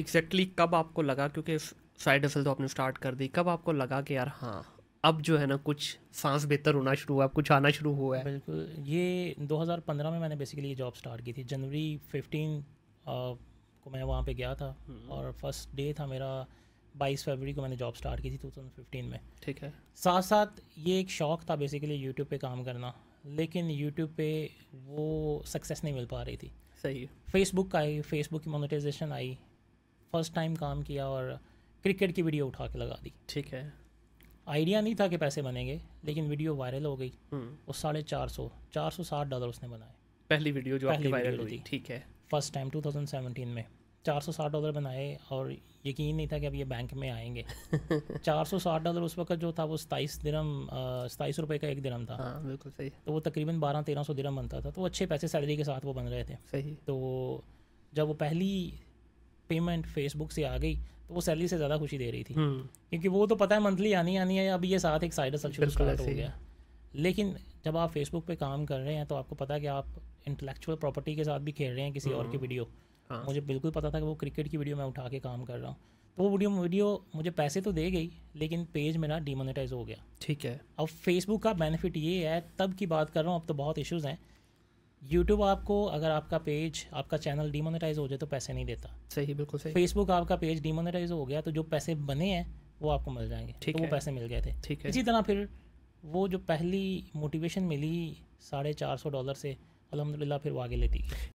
Exactly exactly कब आपको लगा? क्योंकि साइड हसल तो आपने स्टार्ट कर दी। कब आपको लगा कि यार हाँ अब जो है ना कुछ सांस बेहतर होना शुरू हुआ कुछ आना शुरू हुआ है? बिल्कुल। ये 2015 में मैंने बेसिकली ये जॉब स्टार्ट की थी। जनवरी 15 को मैं वहाँ पे गया था। हम्म। और फ़र्स्ट डे था मेरा 22 फरवरी को मैंने जॉब स्टार्ट की थी 2015 में। ठीक है। साथ साथ ये एक शौक़ था बेसिकली यूट्यूब पे काम करना। लेकिन यूट्यूब पे वो सक्सेस नहीं मिल पा रही थी। सही फेसबुक आई फेसबुक की मोनेटाइजेशन आई। फ़र्स्ट टाइम काम किया और क्रिकेट की वीडियो उठा के लगा दी। ठीक है। आइडिया नहीं था कि पैसे बनेंगे लेकिन वीडियो वायरल हो गई। हम्म। वो साढ़े चार सौ चार सौ साठ डॉलर उसने बनाए। पहली वीडियो जो पहली वायरल हुई ठीक है। फ़र्स्ट टाइम 2017 में। चार सौ साठ डॉलर बनाए और यकीन नहीं था कि अब ये बैंक में आएँगे। चार सौ साठ डॉलर उस वक्त जो था वो सताईस दिरम सताईस रुपये का एक दिरम था। हाँ बिल्कुल सही। तो वो तकरीबन बारह तेरह सौ दिरम बनता था। तो अच्छे पैसे सैलरी के साथ वो बन रहे थे। सही। तो जब वो पहली पेमेंट फेसबुक से आ गई तो वो सैलरी से ज़्यादा खुशी दे रही थी। हम्म। क्योंकि वो तो पता है मंथली आनी आनी है अभी ये साथ एक साइड हसल स्टार्ट हो गया। लेकिन जब आप फेसबुक पे काम कर रहे हैं तो आपको पता है कि आप इंटेलेक्चुअल प्रॉपर्टी के साथ भी खेल रहे हैं किसी और की वीडियो हम्म। हाँ। मुझे बिल्कुल पता था कि वो क्रिकेट की वीडियो मैं उठा के काम कर रहा हूँ। तो वो वीडियो वीडियो मुझे पैसे तो दे गई लेकिन पेज मेरा डीमोनेटाइज हो गया। ठीक है। अब फेसबुक का बेनिफिट ये है तब की बात कर रहा हूँ अब तो बहुत इश्यूज़ हैं। यूट्यूब आपको अगर आपका पेज आपका चैनल डीमोनेटाइज हो जाए तो पैसे नहीं देता। सही बिल्कुल सही। फेसबुक आपका पेज डीमोनेटाइज हो गया तो जो पैसे बने हैं वो आपको मिल जाएँगे। ठीक तो वो पैसे मिल गए थे। ठीक है। इसी तरह फिर वो जो पहली मोटिवेशन मिली साढ़े चार सौ डॉलर से अलहमदिल्ला फिर वो आगे लेती